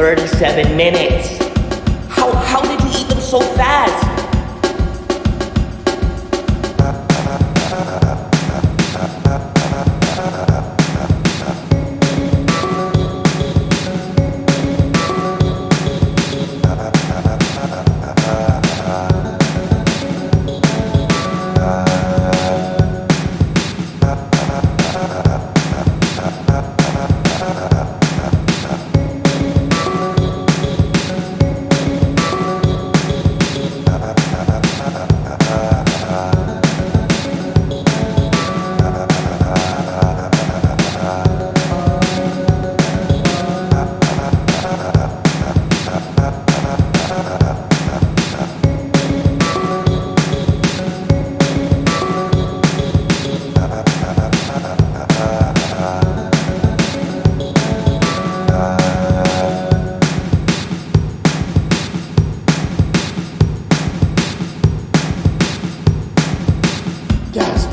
AAA batteries in 37 minutes. How, how did you eat them so fast?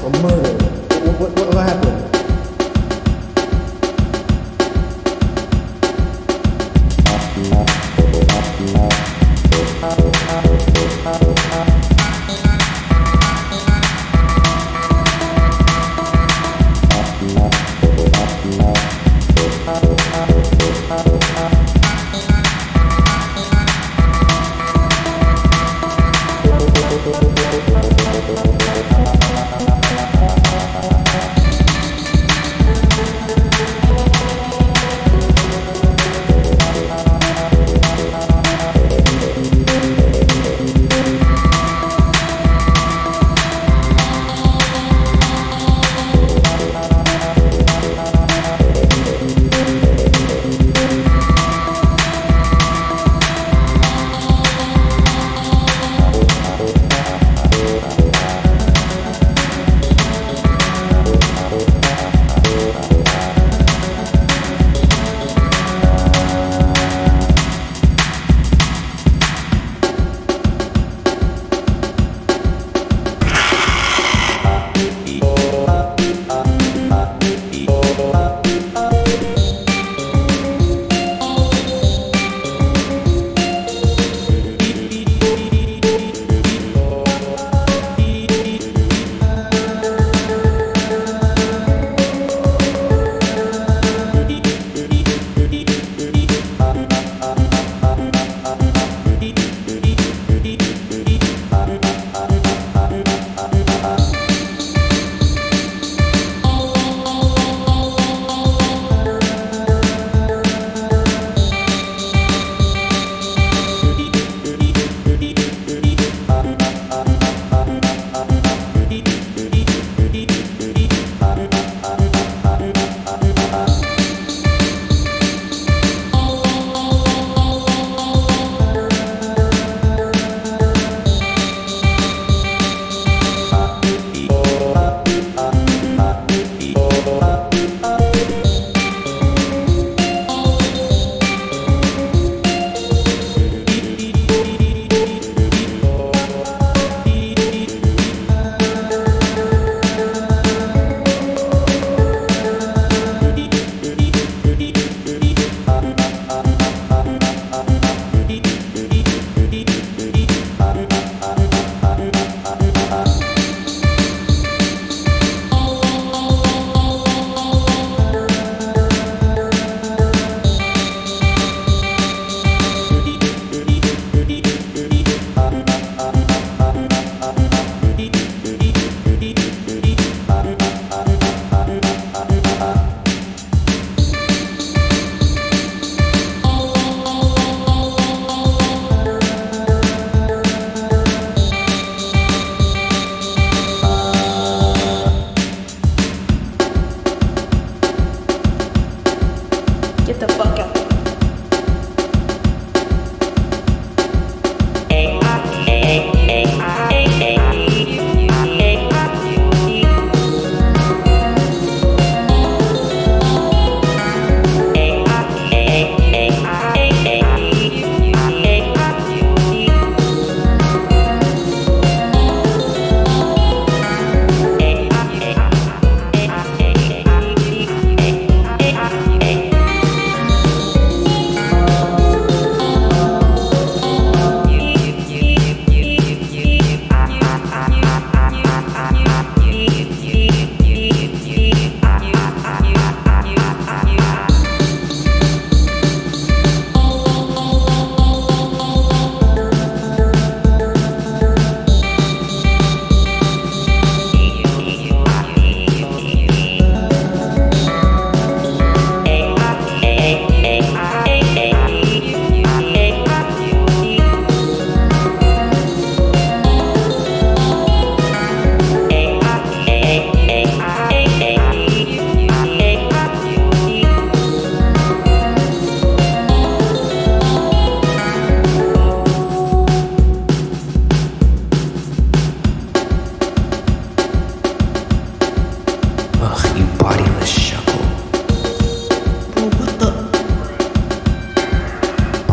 A murder. What, what, what, happened?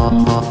Thank